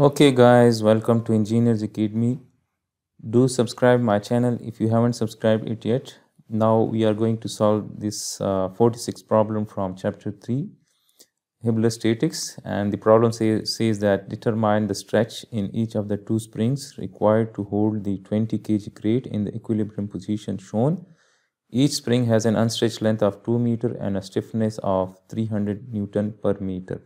Okay guys, welcome to Engineers Academy. Do subscribe my channel if you haven't subscribed it yet. Now we are going to solve this uh, 46 problem from chapter 3 Hibbeler statics and the problem say, says that determine the stretch in each of the two springs required to hold the 20 kg crate in the equilibrium position shown. Each spring has an unstretched length of 2 meter and a stiffness of 300 newton per meter.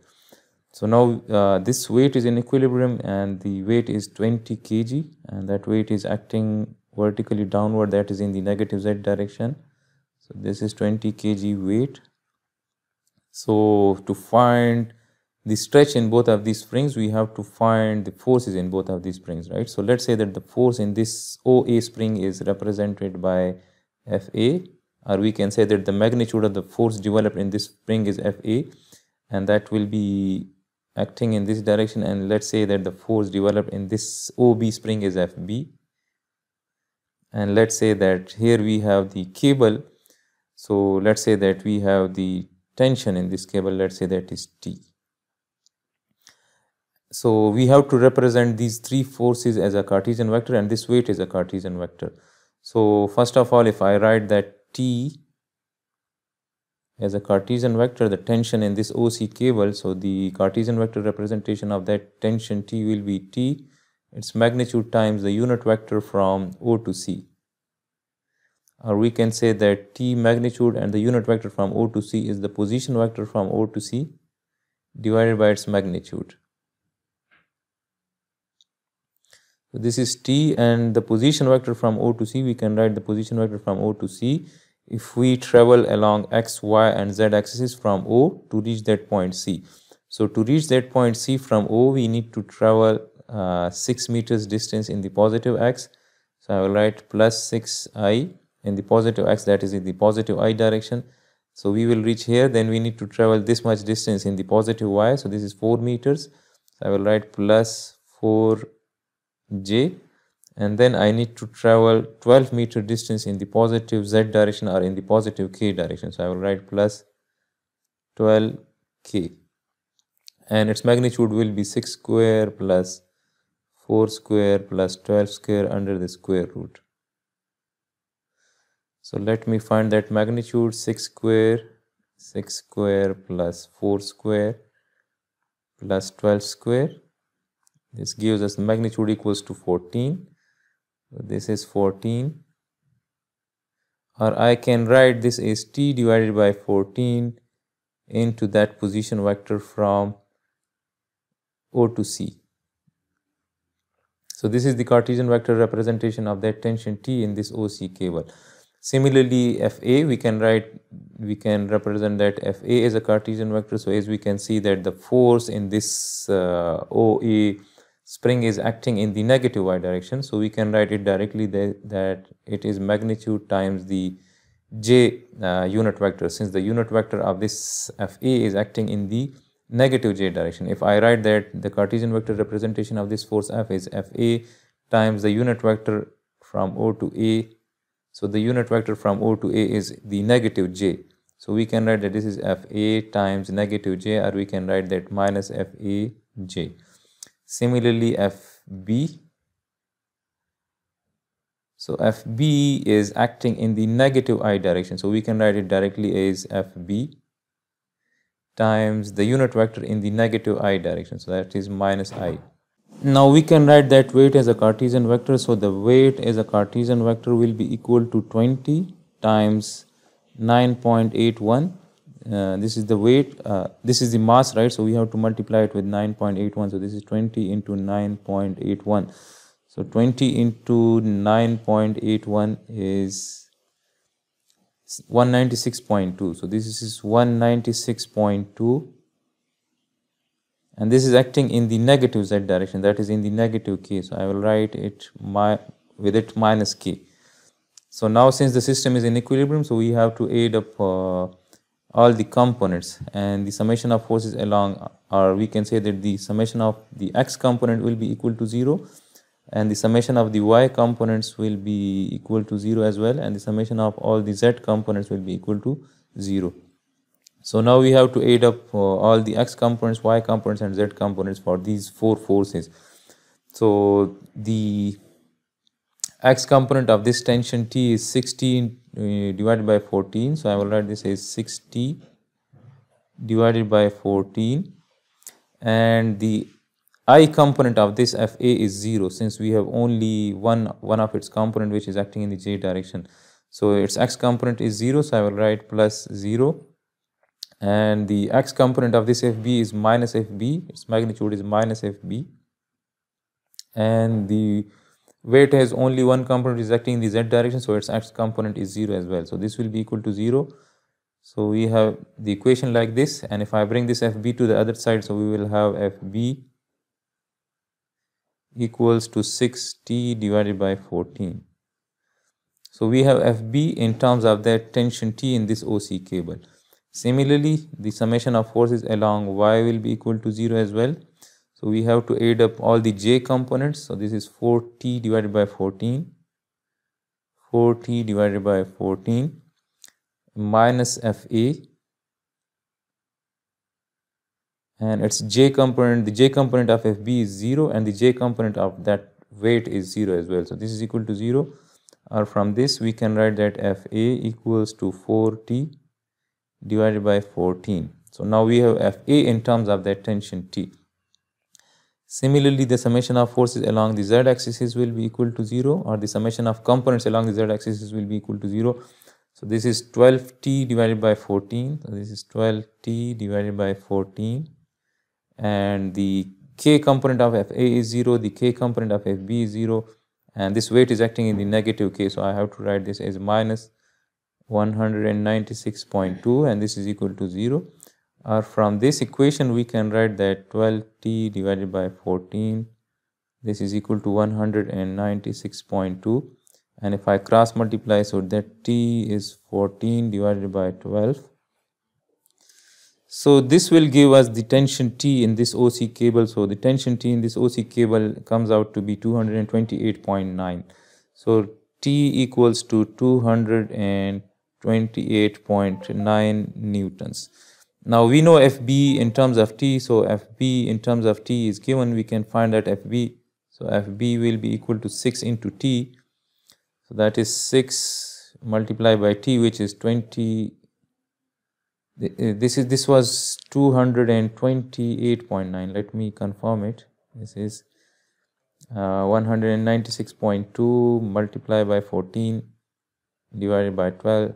So now uh, this weight is in equilibrium and the weight is 20 kg and that weight is acting vertically downward that is in the negative z direction. So this is 20 kg weight. So to find the stretch in both of these springs we have to find the forces in both of these springs right. So let's say that the force in this OA spring is represented by Fa or we can say that the magnitude of the force developed in this spring is Fa and that will be acting in this direction and let's say that the force developed in this OB spring is FB and let's say that here we have the cable. So let's say that we have the tension in this cable. Let's say that is T. So we have to represent these three forces as a Cartesian vector and this weight is a Cartesian vector. So first of all if I write that T as a Cartesian vector the tension in this OC cable so the Cartesian vector representation of that tension T will be T. Its magnitude times the unit vector from O to C. Or we can say that T magnitude and the unit vector from O to C is the position vector from O to C divided by its magnitude. So this is T and the position vector from O to C. We can write the position vector from O to C if we travel along x, y and z axes from O to reach that point C. So to reach that point C from O we need to travel uh, 6 meters distance in the positive x. So I will write plus 6i in the positive x that is in the positive i direction. So we will reach here then we need to travel this much distance in the positive y. So this is 4 meters. So I will write plus 4j and then I need to travel 12 meter distance in the positive z direction or in the positive k direction. So I will write plus 12k and its magnitude will be 6 square plus 4 square plus 12 square under the square root. So let me find that magnitude 6 square 6 square plus 4 square plus 12 square. This gives us magnitude equals to 14 so this is 14 or I can write this as t divided by 14 into that position vector from O to C. So this is the Cartesian vector representation of that tension T in this OC cable. Similarly, FA we can write we can represent that FA is a Cartesian vector. So as we can see that the force in this uh, OA spring is acting in the negative y direction so we can write it directly that, that it is magnitude times the j uh, unit vector. Since the unit vector of this fa is acting in the negative j direction if i write that the cartesian vector representation of this force f is fa times the unit vector from o to a so the unit vector from o to a is the negative j. So we can write that this is fa times negative j or we can write that minus fa j Similarly, FB. So FB is acting in the negative I direction. So we can write it directly as FB times the unit vector in the negative I direction. So that is minus I. Now we can write that weight as a Cartesian vector. So the weight as a Cartesian vector will be equal to 20 times 9.81 uh, this is the weight uh, this is the mass right? So we have to multiply it with 9.81 so this is 20 into 9.81 so 20 into 9.81 is 196.2 so this is 196.2 and this is acting in the negative z direction. That is in the negative k. So i will write it my with it minus k. So now since the system is in equilibrium so we have to add up uh, all the components and the summation of forces along or we can say that the summation of the x component will be equal to 0 and the summation of the y components will be equal to 0 as well and the summation of all the z components will be equal to 0. so now we have to add up uh, all the x components y components and z components for these four forces so the x component of this tension T is 16 uh, divided by 14. So I will write this as 60 divided by 14 and the I component of this FA is 0 since we have only one, one of its component which is acting in the J direction. So its X component is 0 so I will write plus 0 and the X component of this FB is minus FB its magnitude is minus FB and the weight has only one component is acting in the z direction so its x component is 0 as well. So this will be equal to 0 so we have the equation like this and if i bring this fb to the other side so we will have fb equals to 6t divided by 14 so we have fb in terms of that tension t in this oc cable. Similarly the summation of forces along y will be equal to 0 as well so we have to add up all the j components. So this is 4t divided by 14. 4t divided by 14 minus fa and its j component the j component of fb is 0 and the j component of that weight is 0 as well. So this is equal to 0 or from this we can write that fa equals to 4t divided by 14 so now we have fa in terms of that tension t Similarly, the summation of forces along the z-axis will be equal to 0 or the summation of components along the z-axis will be equal to 0. So, this is 12t divided by 14. So, this is 12t divided by 14 and the k component of Fa is 0, the k component of Fb is 0 and this weight is acting in the negative k. So, I have to write this as minus 196.2 and this is equal to 0 or from this equation we can write that 12t divided by 14 this is equal to 196.2 and if I cross multiply so that t is 14 divided by 12 so this will give us the tension T in this OC cable. So the tension T in this OC cable comes out to be 228.9. So T equals to 228.9 newtons. Now we know FB in terms of T, so FB in terms of T is given, we can find that FB, so FB will be equal to 6 into T, so that is 6 multiplied by T which is 20, uh, this is this was 228.9, let me confirm it, this is uh, 196.2 multiplied by 14 divided by 12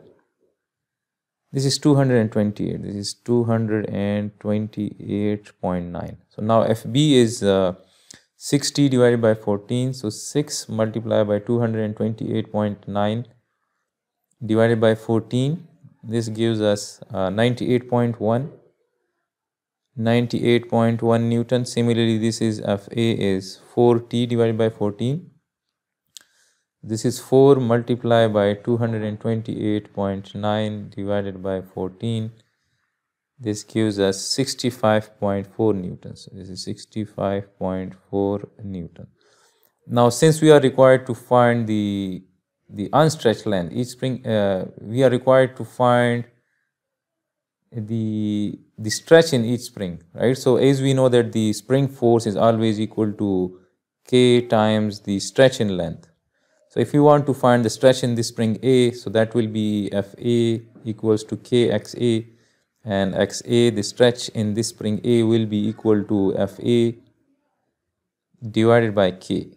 this is 228 this is 228.9 so now fb is uh, 60 divided by 14 so 6 multiplied by 228.9 divided by 14 this gives us uh, 98.1 98.1 newton. Similarly this is fa is 4t divided by 14 this is 4 multiplied by 228.9 divided by 14. This gives us 65.4 newtons. This is 65.4 newton. Now, since we are required to find the the unstretched length, each spring, uh, we are required to find the the stretch in each spring, right? So, as we know that the spring force is always equal to k times the stretch in length so if you want to find the stretch in the spring A, so that will be Fa equals to Kxa and Xa, the stretch in this spring A will be equal to Fa divided by K.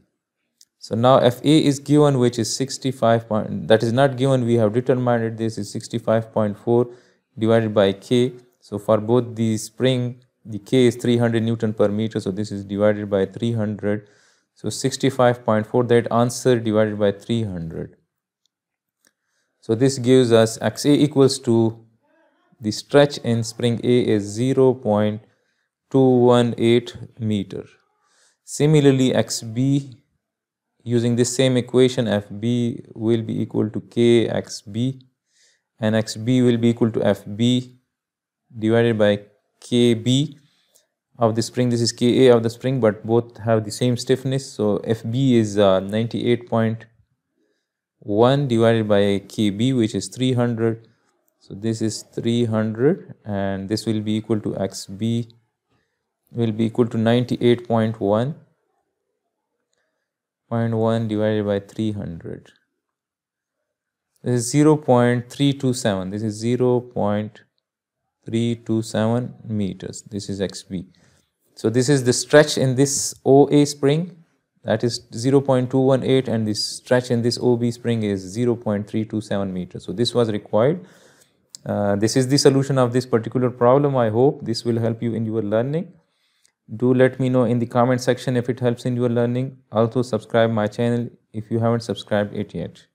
So now Fa is given which is 65 point, that is not given we have determined it this is 65.4 divided by K. So for both the spring the K is 300 Newton per meter so this is divided by 300 so 65.4 that answer divided by 300. So this gives us xa equals to the stretch in spring A is 0.218 meter. Similarly xb using the same equation fb will be equal to kxb and xb will be equal to fb divided by kb of the spring this is Ka of the spring but both have the same stiffness. So Fb is uh, 98.1 divided by Kb which is 300 so this is 300 and this will be equal to xb will be equal to 98.1 0.1 divided by 300 this is 0.327 this is 0.327 meters. This is xb so this is the stretch in this oa spring that is 0.218 and the stretch in this ob spring is 0.327 meters. So this was required. Uh, this is the solution of this particular problem. I hope this will help you in your learning. Do let me know in the comment section if it helps in your learning. Also subscribe my channel if you haven't subscribed it yet